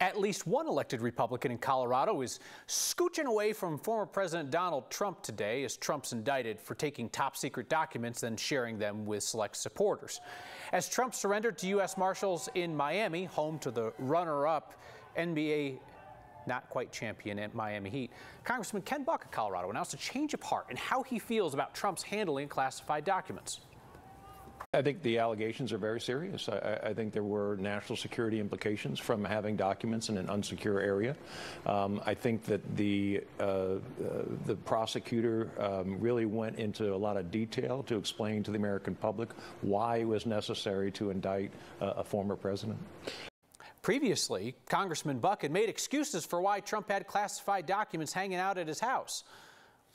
At least one elected Republican in Colorado is scooching away from former President Donald Trump today as Trump's indicted for taking top secret documents and sharing them with select supporters. As Trump surrendered to U.S. Marshals in Miami, home to the runner up NBA not quite champion at Miami Heat, Congressman Ken Buck of Colorado announced a change of heart in how he feels about Trump's handling classified documents. I think the allegations are very serious. I, I, think there were national security implications from having documents in an unsecure area. Um, I think that the uh, uh, the prosecutor um, really went into a lot of detail to explain to the American public why it was necessary to indict uh, a former president. Previously, Congressman Buck had made excuses for why Trump had classified documents hanging out at his house.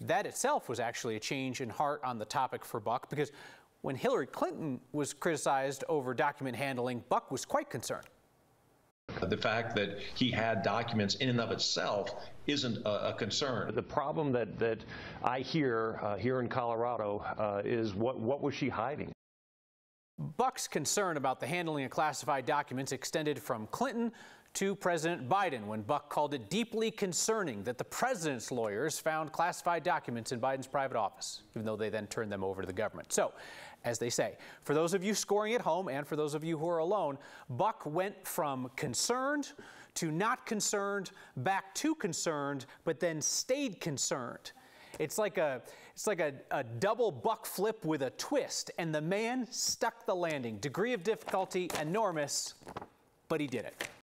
That itself was actually a change in heart on the topic for Buck because when Hillary Clinton was criticized over document handling, Buck was quite concerned. The fact that he had documents in and of itself isn't a, a concern. The problem that, that I hear uh, here in Colorado uh, is what, what was she hiding? Buck's concern about the handling of classified documents extended from Clinton to President Biden when Buck called it deeply concerning that the president's lawyers found classified documents in Biden's private office, even though they then turned them over to the government. So, as they say, for those of you scoring at home and for those of you who are alone, Buck went from concerned to not concerned, back to concerned, but then stayed concerned. It's like a it's like a, a double buck flip with a twist, and the man stuck the landing. Degree of difficulty enormous, but he did it.